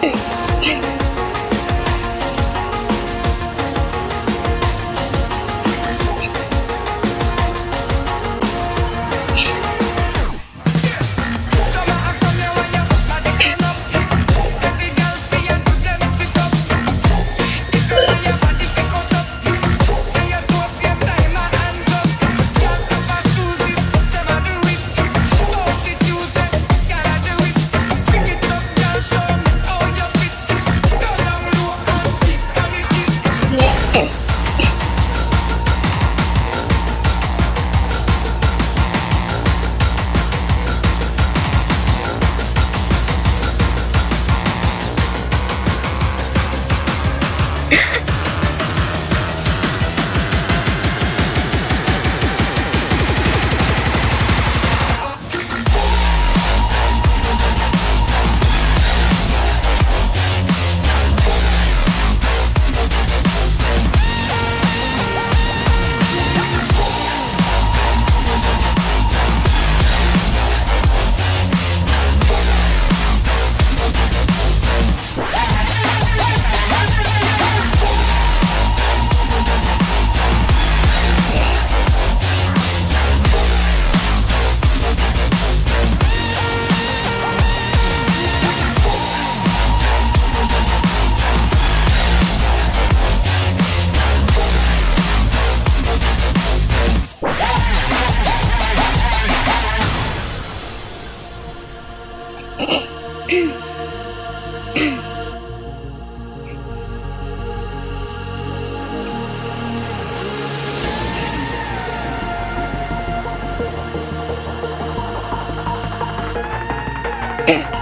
Hey! Yeah.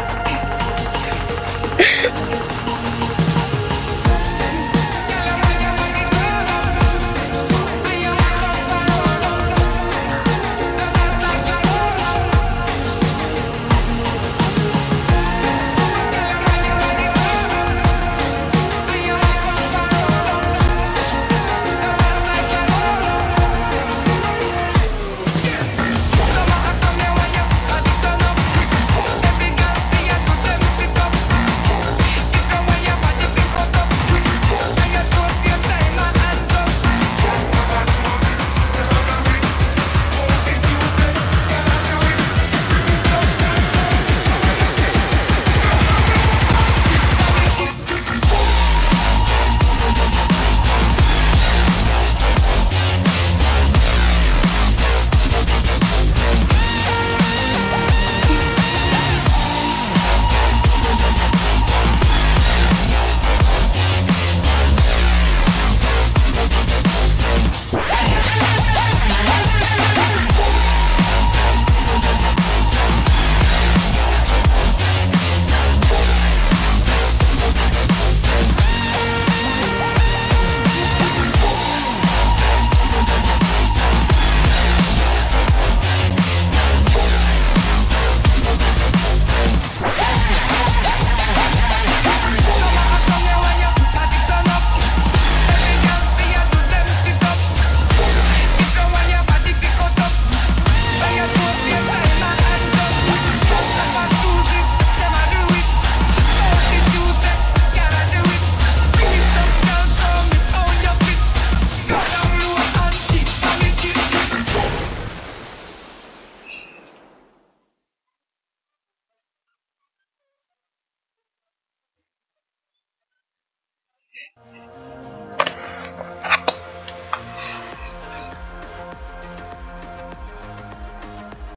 You